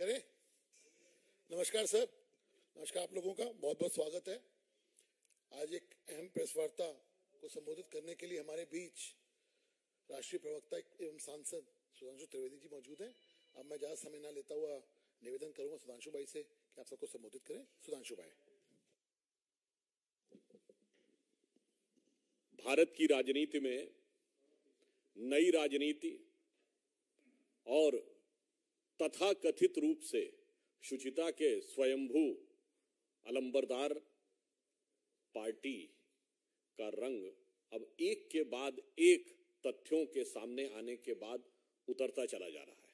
अरे नमस्कार सर। नमस्कार आप लोगों का। बहुत बहुत स्वागत है। आज एक अहम प्रेस वार्ता को संबोधित करने के लिए हमारे बीच राष्ट्रीय प्रवक्ता एवं सांसद सुधांशु त्रिवेदी जी मौजूद हैं। अब मैं ज़्यादा समय ना लेता हुआ निवेदन करूँगा सुधांशु भाई से कि आप सबको संबोधित करें। सुधांशु भाई। भारत की राजनीति में नई राजनीति और तथा कथित रूप से शुचिता के स्वयंभू अलंबरदार पार्टी का रंग अब एक के बाद एक तथ्यों के सामने आने के बाद उतरता चला जा रहा है।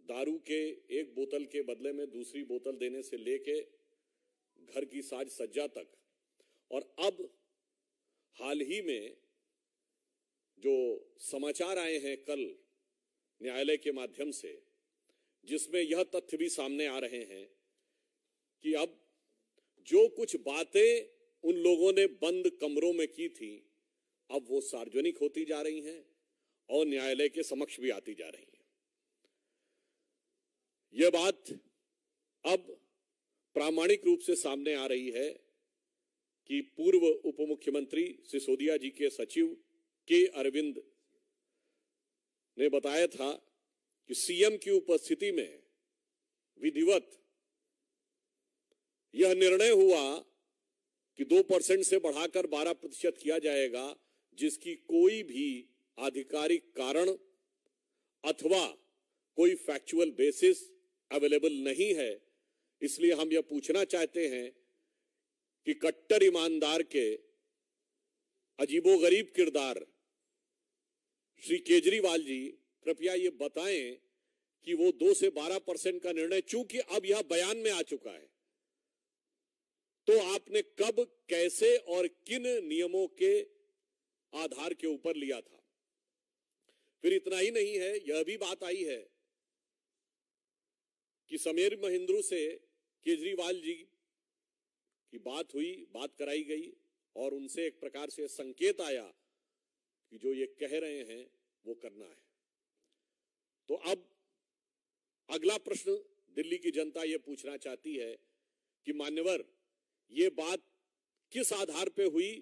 दारू के एक बोतल के बदले में दूसरी बोतल देने से लेके घर की साज सज्जा तक, और अब हाल ही में जो समाचार आए हैं कल न्यायालय के माध्यम से, जिसमें यह तथ्य भी सामने आ रहे हैं कि अब जो कुछ बातें उन लोगों ने बंद कमरों में की थी, अब वो सार्वजनिक होती जा रही हैं और न्यायालय के समक्ष भी आती जा रही हैं। यह बात अब प्रामाणिक रूप से सामने आ रही है कि पूर्व उप मुख्यमंत्री सिसोदिया जी के सचिव के अरविंद ने बताया था कि सीएम की उपस्थिति में विधिवत यह निर्णय हुआ कि दो परसेंट से बढ़ाकर बारह प्रतिशत किया जाएगा, जिसकी कोई भी आधिकारिक कारण अथवा कोई फैक्चुअल बेसिस अवेलेबल नहीं है। इसलिए हम यह पूछना चाहते हैं कि कट्टर ईमानदार के अजीबोगरीब किरदार श्री केजरीवाल जी, कृपया ये बताएँ कि वो दो से बारह परसेंट का निर्णय चूँकि अब यह बयान में आ चुका है तो आपने कब, कैसे और किन नियमों के आधार के ऊपर लिया था? फिर इतना ही नहीं है, यह भी बात आई है कि समीर महेंद्रू से केजरीवाल जी की बात हुई, बात कराई गई और उनसे एक प्रकार से संकेत आया कि जो ये कह रहे हैं वो करना है। तो अब अगला प्रश्न दिल्ली की जनता ये पूछना चाहती है कि मान्यवर, ये बात किस आधार पे हुई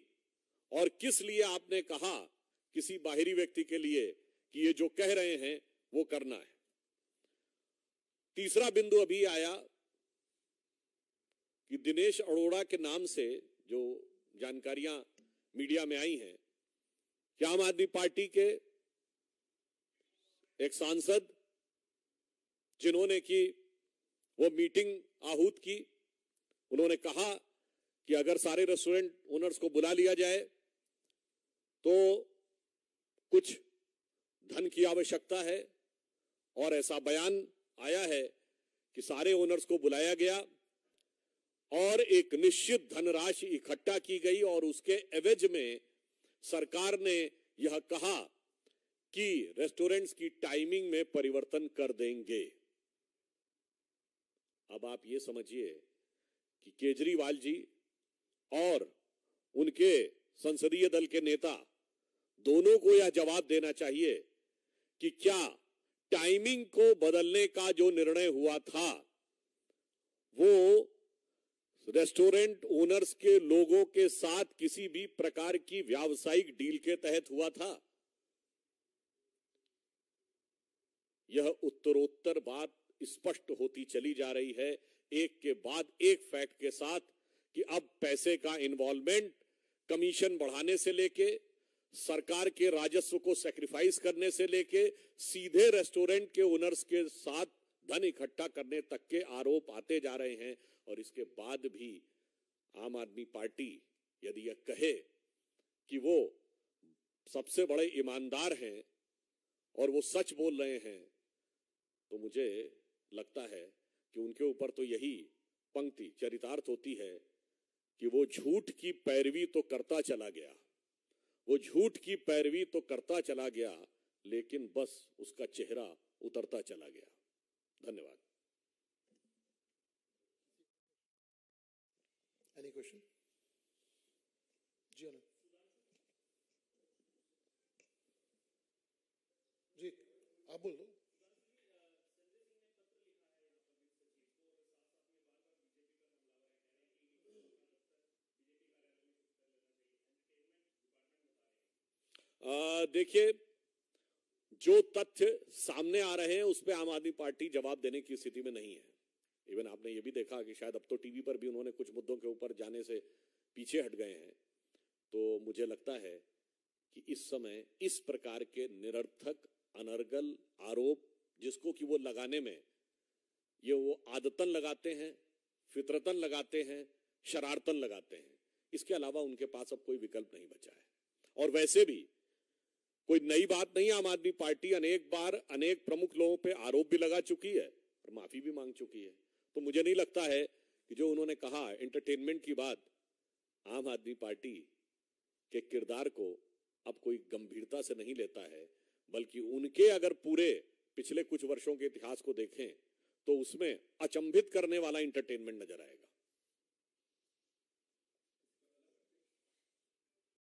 और किस लिए आपने कहा किसी बाहरी व्यक्ति के लिए कि ये जो कह रहे हैं वो करना है? तीसरा बिंदु अभी आया कि दिनेश अरोड़ा के नाम से जो जानकारियाँ मीडिया में आई हैं कि आम आदमी पार्टी के एक सांसद जिन्होंने की, वो मीटिंग आहूत की। उन्होंने कहा कि अगर सारे रेस्टोरेंट ओनर्स को बुला लिया जाए तो कुछ धन की आवश्यकता है। और ऐसा बयान आया है कि सारे ओनर्स को बुलाया गया और एक निश्चित धनराशि इकट्ठा की गई और उसके एवज में सरकार ने यह कहा कि रेस्टोरेंट्स की टाइमिंग में परिवर्तन कर देंगे। अब आप ये समझिए कि केजरीवाल जी और उनके संसदीय दल के नेता दोनों को यह जवाब देना चाहिए कि क्या टाइमिंग को बदलने का जो निर्णय हुआ था, वो रेस्टोरेंट ओनर्स के लोगों के साथ किसी भी प्रकार की व्यावसायिक डील के तहत हुआ था? यह उत्तरोत्तर बात स्पष्ट होती चली जा रही है एक के बाद एक फैक्ट के साथ कि अब पैसे का इन्वॉल्वमेंट कमीशन बढ़ाने से लेके, सरकार के राजस्व को सेक्रीफाइस करने से लेके, सीधे रेस्टोरेंट के ओनर्स के साथ धन इकट्ठा करने तक के आरोप आते जा रहे हैं। और इसके बाद भी आम आदमी पार्टी यदि यह कहे कि वो सबसे बड़े ईमानदार हैं और वो सच बोल रहे हैं तो मुझे लगता है कि उनके ऊपर तो यही पंक्ति चरितार्थ होती है कि वो झूठ की पैरवी तो करता चला गया। वो झूठ की पैरवी तो करता चला गया, लेकिन बस उसका चेहरा उतरता चला गया। धन्यवाद। एनी क्वेश्चन जी अनु जी आप बोल दो देखिए, जो तथ्य सामने आ रहे हैं, उस पर आम आदमी पार्टी जवाब देने की स्थिति में नहीं है। इवन आपने ये भी देखा कि शायद अब तो टीवी पर भी उन्होंने कुछ मुद्दों के ऊपर जाने से पीछे हट गए हैं। तो मुझे लगता है कि इस समय इस प्रकार के निरर्थक, अनर्गल आरोप जिसको कि वो लगाने में, ये वो आदतन लगाते हैं, फितरतन लगाते हैं, शरारतन लगाते हैं। इसके अलावा उनके पास अब कोई विकल्प नहीं बचा है। और वैसे भी कोई नई बात नहीं, आम आदमी पार्टी अनेक बार अनेक प्रमुख लोगों पे आरोप भी लगा चुकी है और माफ़ी भी मांग चुकी है। तो मुझे नहीं लगता है कि जो उन्होंने कहा एंटरटेनमेंट की बात, आम आदमी पार्टी के किरदार को अब कोई गंभीरता से नहीं लेता है, बल्कि उनके अगर पूरे पिछले कुछ वर्षों के इतिहास को देखें तो उसमें अचंभित करने वाला इंटरटेनमेंट नज़र आएगा।